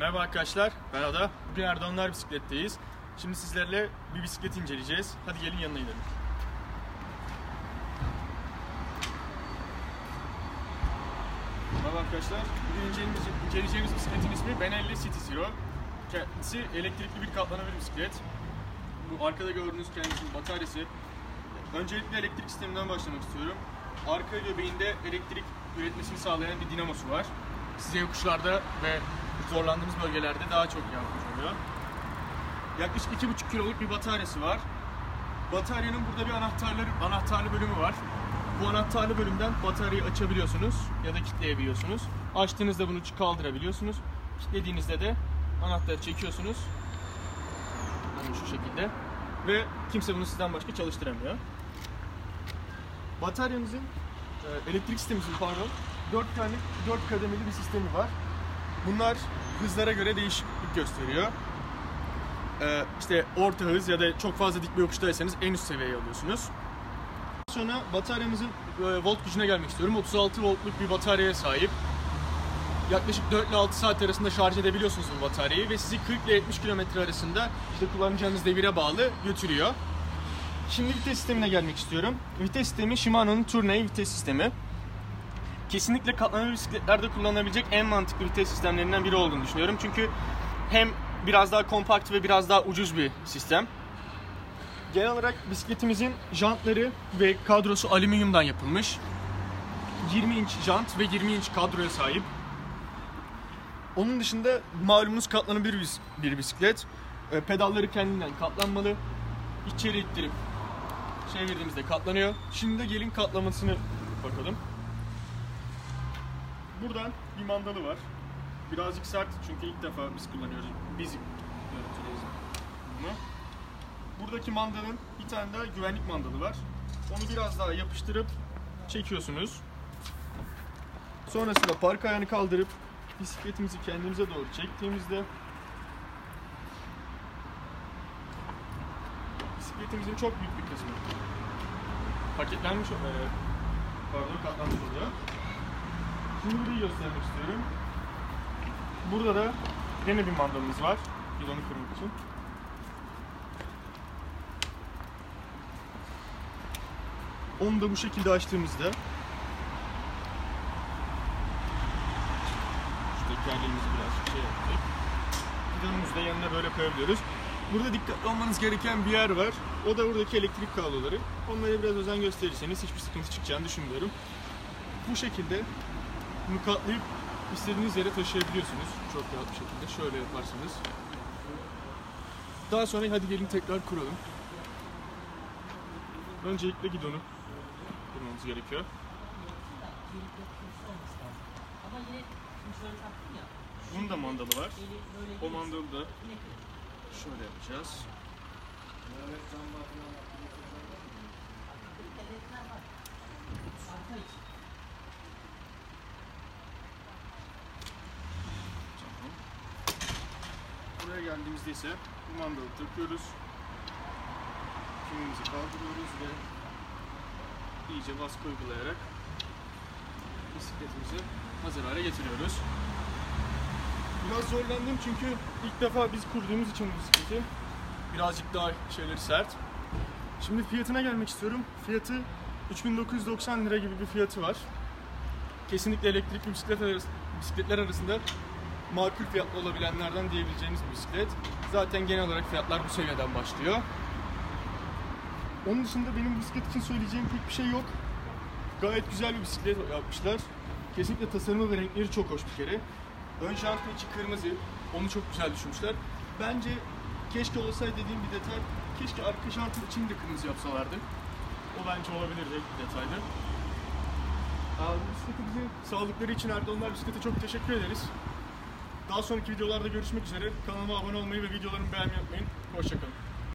Merhaba arkadaşlar, ben Ada. Bugün Erdoğanlar bisikletteyiz. Şimdi sizlerle bir bisiklet inceleyeceğiz. Hadi gelin yanına gidelim. Merhaba arkadaşlar. Bugün inceleyeceğimiz, inceleyeceğimiz bisikletin ismi Benelli City Zero. Kendisi elektrikli bir katlanabilir bisiklet. Bu arkada gördüğünüz kendisinin bataryası. Öncelikle elektrik sisteminden başlamak istiyorum. Arka göbeğinde elektrik üretmesini sağlayan bir dinamosu var. Size yokuşlarda ve zorlandığımız bölgelerde daha çok yardımcı oluyor. Yaklaşık 2,5 kiloluk bir bataryası var. Bataryanın burada bir anahtarları, anahtarlı bölümü var. Bu anahtarlı bölümden bataryayı açabiliyorsunuz ya da kilitleyebiliyorsunuz. Açtığınızda bunu kaldırabiliyorsunuz. Kilitlediğinizde de anahtarı çekiyorsunuz. Yani şu şekilde. Ve kimse bunu sizden başka çalıştıramıyor. Bataryamızın, e, elektrik sistemimizin pardon, 4 tane 4 kademeli bir sistemi var. Bunlar hızlara göre değişiklik gösteriyor. Ee, işte orta hız ya da çok fazla dik bir yokuştaysanız en üst seviyeye alıyorsunuz. Sonra bataryamızın e, volt gücüne gelmek istiyorum. 36 voltluk bir bataryaya sahip. Yaklaşık 4 ile 6 saat arasında şarj edebiliyorsunuz bu bataryayı ve sizi 40 ile 70 km arasında işte kullanacağınız devire bağlı götürüyor. Şimdi vites sistemine gelmek istiyorum. Vites sistemi Shimano'nun Tourney vites sistemi kesinlikle katlanabilir bisikletlerde kullanılabilecek en mantıklı vites sistemlerinden biri olduğunu düşünüyorum. Çünkü hem biraz daha kompakt ve biraz daha ucuz bir sistem. Genel olarak bisikletimizin jantları ve kadrosu alüminyumdan yapılmış. 20 inç jant ve 20 inç kadroya sahip. Onun dışında malumunuz katlanabilir bir, bisiklet. E, Pedalları kendinden katlanmalı. İçeri ittirip çevirdiğimizde katlanıyor. Şimdi de gelin katlamasını bakalım. Buradan bir mandalı var. Birazcık sert çünkü ilk defa biz kullanıyoruz. Biz yönetiyoruz bunu. Buradaki mandalın bir tane daha güvenlik mandalı var. Onu biraz daha yapıştırıp çekiyorsunuz. Sonrasında park ayağını kaldırıp bisikletimizi kendimize doğru çektiğimizde bisikletimizin çok büyük bir kısmı paketlenmiş, e, pardon katlanmış oluyor. Burayı göstermek istiyorum. Burada da yine bir mandalımız var. Gidonu kırmak için. Onu da bu şekilde açtığımızda şu tekerleğimizi biraz şey yaptık. Gidonumuzu da yanına böyle koyabiliyoruz. Burada dikkatli olmanız gereken bir yer var. O da buradaki elektrik kabloları. Onlara biraz özen gösterirseniz hiçbir sıkıntı çıkacağını düşünmüyorum. Bu şekilde bunu katlayıp istediğiniz yere taşıyabiliyorsunuz. Çok rahat bir şekilde. Şöyle yaparsanız. Daha sonra hadi gelin tekrar kuralım. Öncelikle gidonu kurmamız gerekiyor. Bunun da mandalı var. O mandalı da şöyle yapacağız. arka için. Geldiğimizde ise bu mandalı takıyoruz. Kimimizi kaldırıyoruz ve iyice baskı uygulayarak bisikletimizi hazır hale getiriyoruz. Biraz zorlandım çünkü ilk defa biz kurduğumuz için bisikleti birazcık daha şeyleri sert. Şimdi fiyatına gelmek istiyorum. Fiyatı 3990 lira gibi bir fiyatı var. Kesinlikle elektrikli bisiklet arası, bisikletler arasında makul fiyatlı olabilenlerden diyebileceğimiz bir bisiklet. Zaten genel olarak fiyatlar bu seviyeden başlıyor. Onun dışında benim bisiklet için söyleyeceğim pek bir şey yok. Gayet güzel bir bisiklet yapmışlar. Kesinlikle tasarımı ve renkleri çok hoş bir kere. Ön jantın içi kırmızı. Onu çok güzel düşünmüşler. Bence keşke olsaydı dediğim bir detay. Keşke arka jantın içini de kırmızı yapsalardı. O bence olabilirdi bir detaydı. Abi bisikleti bize sağlıkları için Erdoğanlar Bisiklete çok teşekkür ederiz. Daha sonraki videolarda görüşmek üzere. Kanalıma abone olmayı ve videolarımı beğenmeyi unutmayın. Hoşçakalın.